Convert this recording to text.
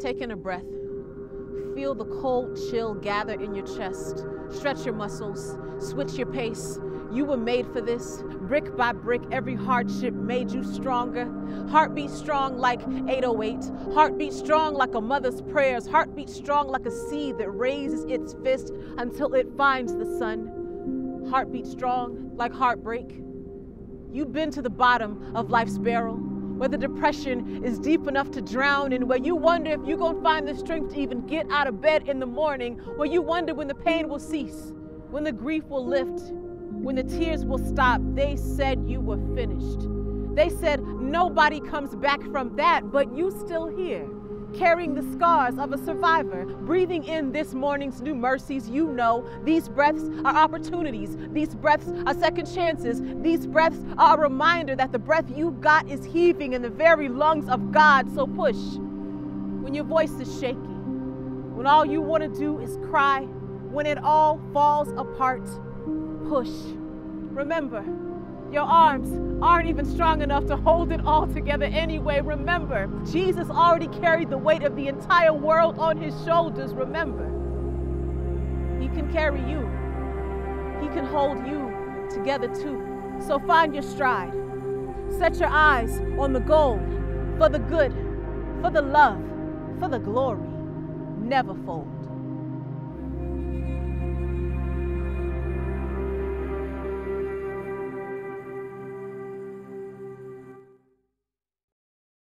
Take in a breath. Feel the cold chill gather in your chest. Stretch your muscles, switch your pace. You were made for this. Brick by brick, every hardship made you stronger. Heartbeat strong like 808. Heartbeat strong like a mother's prayers. Heartbeat strong like a seed that raises its fist until it finds the sun. Heartbeat strong like heartbreak. You've been to the bottom of life's barrel where the depression is deep enough to drown in, where you wonder if you're going to find the strength to even get out of bed in the morning, where you wonder when the pain will cease, when the grief will lift, when the tears will stop. They said you were finished. They said nobody comes back from that, but you still here carrying the scars of a survivor, breathing in this morning's new mercies. You know these breaths are opportunities, these breaths are second chances, these breaths are a reminder that the breath you got is heaving in the very lungs of God. So push. When your voice is shaky, when all you want to do is cry, when it all falls apart, push. Remember, your arms aren't even strong enough to hold it all together anyway. Remember, Jesus already carried the weight of the entire world on his shoulders. Remember, he can carry you, he can hold you together too. So find your stride. Set your eyes on the goal for the good, for the love, for the glory. Never fold.